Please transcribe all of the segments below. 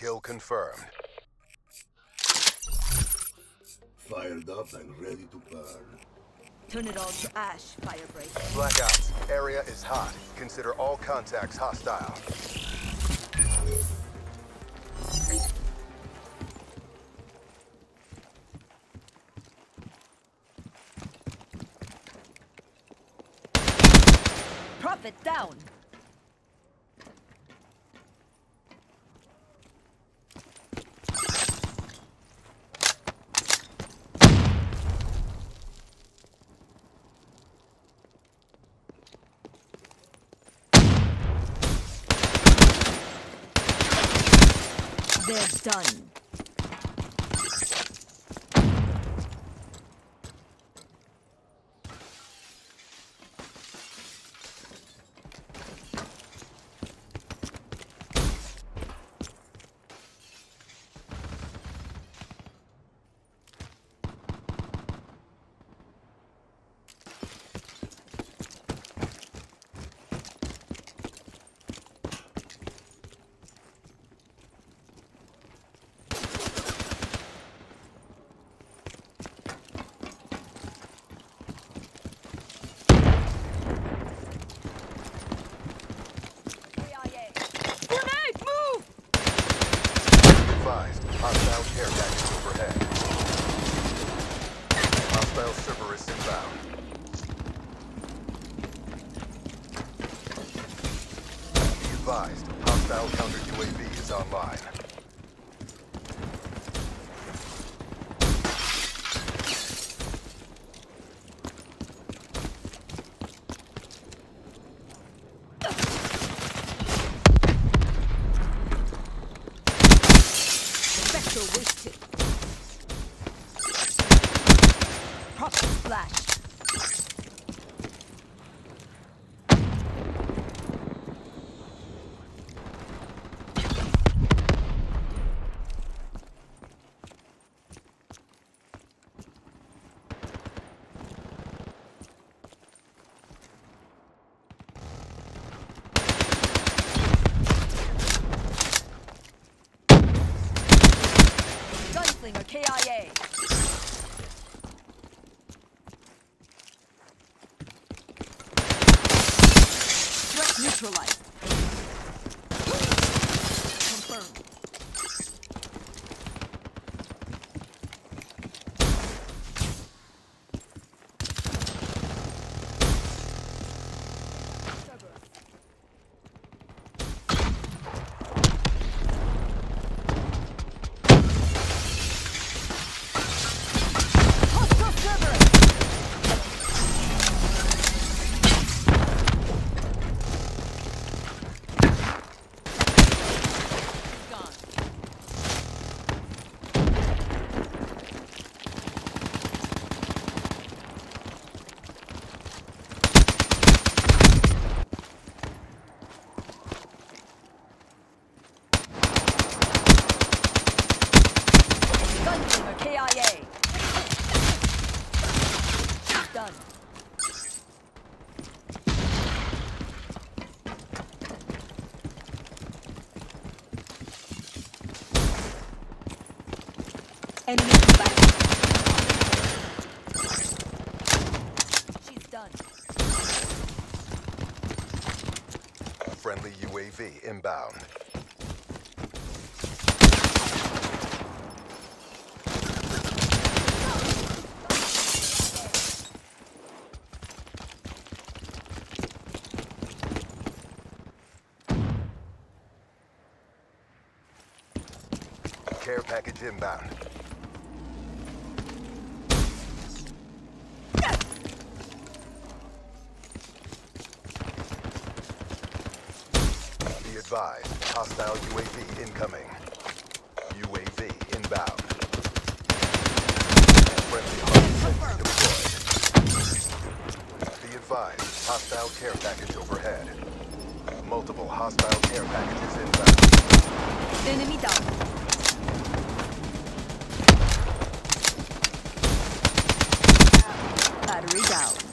Kill confirmed. Fired up and ready to burn. Turn it all to ash, Firebreak. Blackouts. Area is hot. Consider all contacts hostile. Prophet down! Done. Grenade, move! Advised. Hostile care package overhead. Hostile Cerberus inbound. Be advised. Hostile counter UAV is online. Threat Enemy combat. She's done. Friendly UAV inbound. Care package inbound. Advised, hostile UAV incoming. UAV inbound. Friendly deployed. Be advised, hostile care package overhead. Multiple hostile care packages inbound. Enemy down. Battery down.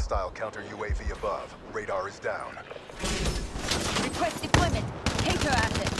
Hostile counter UAV above. Radar is down. Request deployment. Hater asset.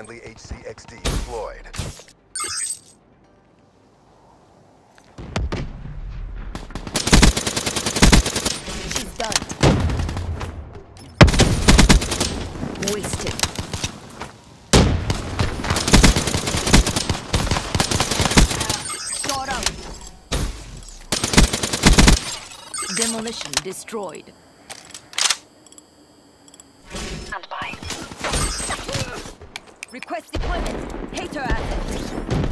Friendly HCXD deployed. She's done. Wasted. Shot out. Demolition destroyed. Request deployment. Hater asset.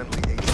Friendly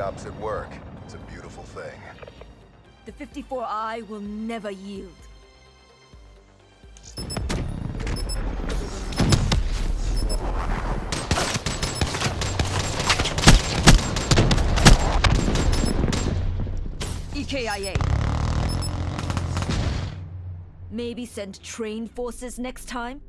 Ops at work. It's a beautiful thing. The 54i will never yield. EKIA. Maybe send trained forces next time?